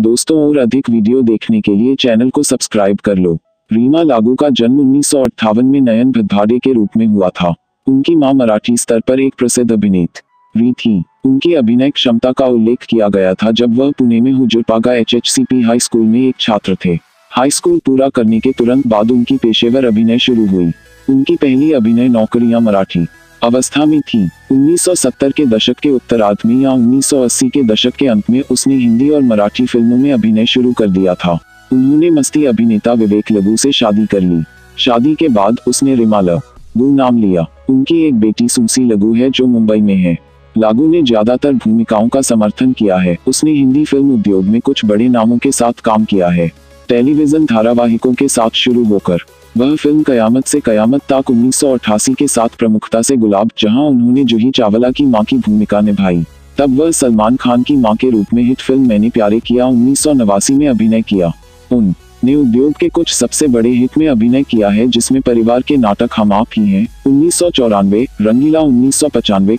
दोस्तों और अधिक वीडियो देखने के लिए चैनल को सब्सक्राइब कर लो। रीमा लागू का जन्म उन्नीस में नयन भदभाडे के रूप में हुआ था। उनकी माँ मराठी स्तर पर एक प्रसिद्ध अभिनेत्री थी। उनकी अभिनय क्षमता का उल्लेख किया गया था जब वह पुणे में हुजुरपागा एच हाई स्कूल में एक छात्र थे। हाई स्कूल पूरा करने के तुरंत बाद उनकी पेशेवर अभिनय शुरू हुई। उनकी पहली अभिनय नौकरियाँ मराठी अवस्था में थी। 1970 के दशक के उत्तरार्ध में या 1980 के दशक के अंत में उसने हिंदी और मराठी फ़िल्मों में अभिनय शुरू कर दिया था। उन्होंने मस्ती अभिनेता विवेक लघु से शादी कर ली। शादी के बाद उसने रिमा लगू नाम लिया। उनकी एक बेटी सुसी लघु है जो मुंबई में है। लागू ने ज़्यादातर भूमिकाओं का समर्थन किया है। उसने हिंदी फ़िल्म उद्योग में कुछ बड़े नामों के साथ काम किया है। टेलीविज़न धारावाहिकों के साथ शुरू होकर, वह फ़िल्म कयामत से कयामत तक 1988 के साथ प्रमुखता से गुलाब, जहाँ उन्होंने जूही चावला की माँ की भूमिका निभाई। तब वह सलमान खान की माँ के रूप में हिट फ़िल्म मैंने प्यारे किया उन्नीस सौ नवासी में अभिनय किया। उन ने उद्योग के कुछ सबसे बड़े हिट में अभिनय किया है, जिसमें परिवार के नाटक हम आप ही हैं, उन्नीस सौ चौरानवे, रंगीला उन्नीस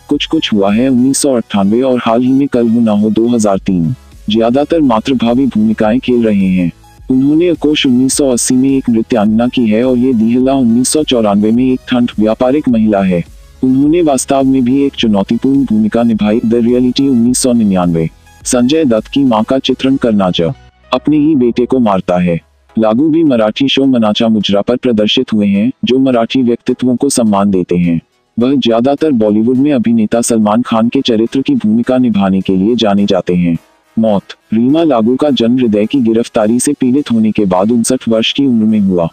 कुछ कुछ हुआ है उन्नीस सौ अट्ठानवे और हाल ही में कल हो ना हो 2003 ज़्यादातर मातृभावी भूमिकाएँ खेल रहे हैं। उन्होंने अकोश 1980 में एक नृत्यांगना की है और ये दिहला उन्नीस में एक ठंड व्यापारिक महिला है। उन्होंने वास्तव में भी एक चुनौतीपूर्ण भूमिका निभाई द रियलिटी उन्नीस संजय दत्त की माँ का चित्रण करना जो अपने ही बेटे को मारता है। लागू भी मराठी शो मनाचा मुजरा पर प्रदर्शित हुए हैं, जो मराठी व्यक्तित्वों को सम्मान देते हैं। वह ज़्यादातर बॉलीवुड में अभिनेता सलमान खान के चरित्र की भूमिका निभाने के लिए जाने जाते हैं। मौत। रीमा लागू का जन्म हृदय की गिरफ्तारी से पीड़ित होने के बाद उनसठ वर्ष की उम्र में हुआ।